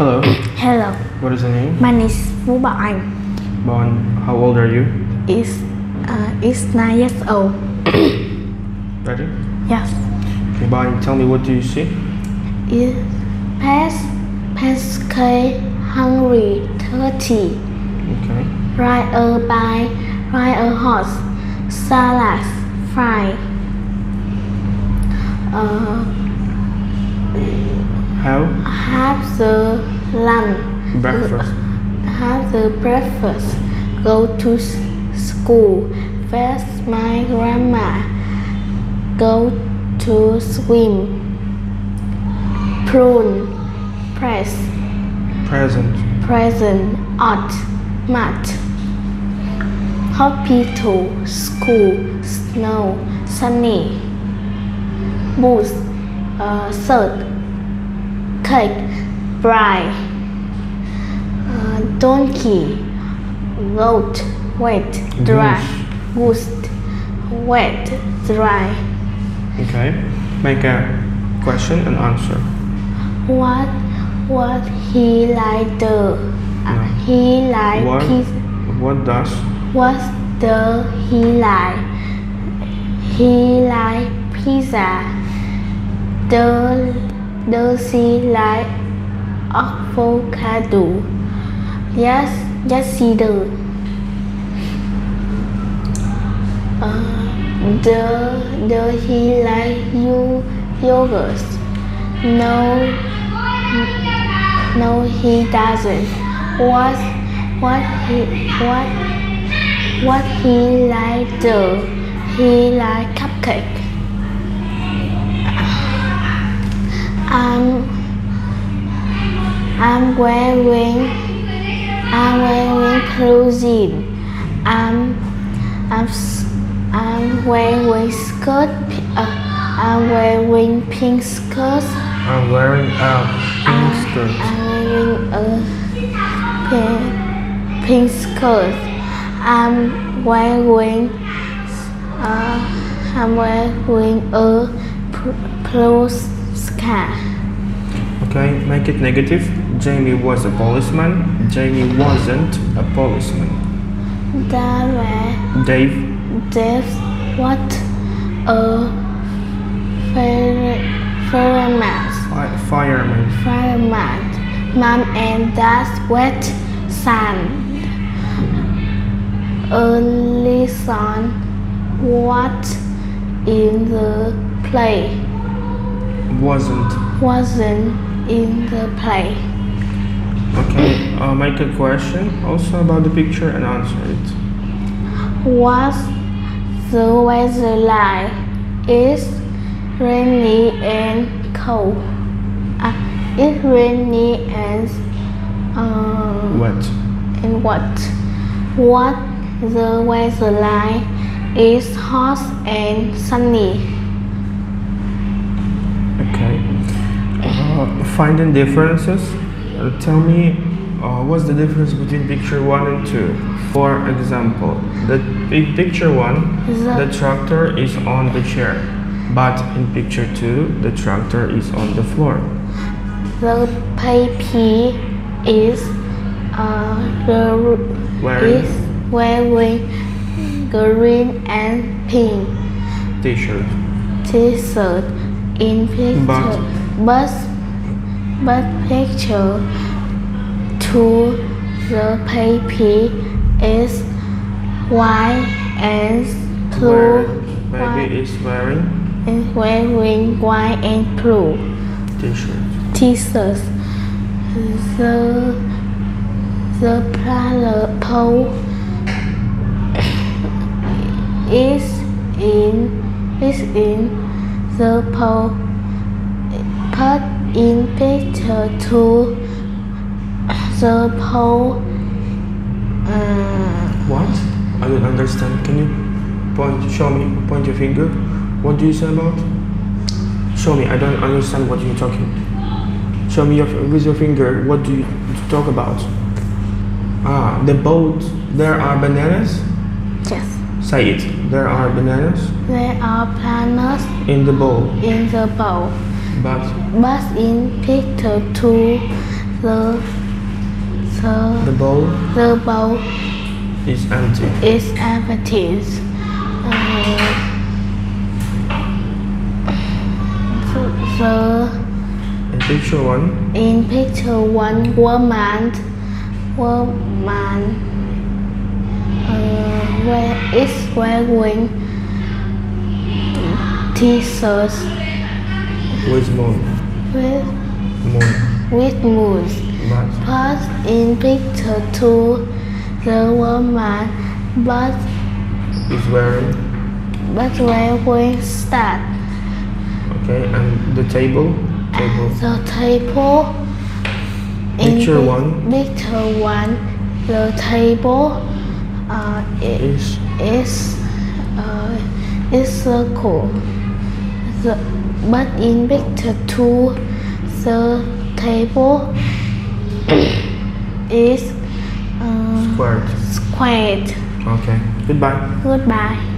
Hello. Hello, What is your name? my name is Anh. Bon. How old are you? Is uh, is nine years old. Ready? Yes. Okay, Bon, tell me what do you see? Is pass pass K hungry thirty. Okay. Ride a bike, ride a horse, salad, fry. Uh, How? have the lunch. Breakfast. have the breakfast, go to school, fetch my grandma, go to swim, prune, press, Present. present, art, math, hospital, school, snow, sunny, booth, uh, shirt, cake, bride uh, donkey, goat, wet, dry, goose, wet, dry. Okay. Make a question and answer. What what he like the uh, No. he like What? pizza. What does? What the he like? He like pizza. The does he like avocado? Yes, he do. Uh, the does he like you yogurt? No, no he doesn't. What what he what what he like the he like cupcake. I'm I'm wearing I'm wearing clothes. I'm I'm I'm wearing skirt. Uh, I'm wearing pink skirt. I'm wearing a pink skirt. I'm wearing a pink, pink skirt. I'm wearing uh, I'm wearing a clothes scarf. Okay. Make it negative. Jamie was a policeman. Jamie wasn't a policeman. Way, Dave. Dave, what a fire, fireman. Fi- fireman. Fireman. Mom and Dad wet sand. Early son, what in the play Wasn't. wasn't in the play. Okay. Uh, make a question also about the picture and answer it. What's the weather like? It's rainy and cold. Uh, it's rainy and um, Wet. and what? What the weather like? It's hot and sunny. Okay. Uh, finding differences. Uh, tell me uh, what's the difference between picture one and two. For example, the big picture one, The- the tractor is on the chair, but in picture two, the tractor is on the floor. The baby is uh, the Wearing is wearing green and pink T-shirt. t-shirt in picture But- but but picture to the baby is white and blue baby is wearing? And wearing white and blue. T-shirt. t-shirt the the planet pole is in is in the pole. Put in picture to the pole uh, What? I don't understand. Can you point? Show me. Point your finger. What do you say about? Show me. I don't understand what you're talking. Show me your, with your finger. What do you talk about? Ah, the boat. There are bananas. yes Say it. There are bananas there are bananas. in the bowl, in the bowl but but in picture two the the The bowl. the bowl is empty. is empty. Uh, the, In picture one, in picture one woman woman uh, wear is wearing t-shirt with moon. with Moon. with moons. But But in picture two, the woman but is wearing. but wearing start. Okay, and the table. Table. The table. Picture pic- one. Picture one, the table uh, i- Is is uh, is circle. The, but in picture two, the table is uh, squared. squared. Okay. Goodbye. Goodbye.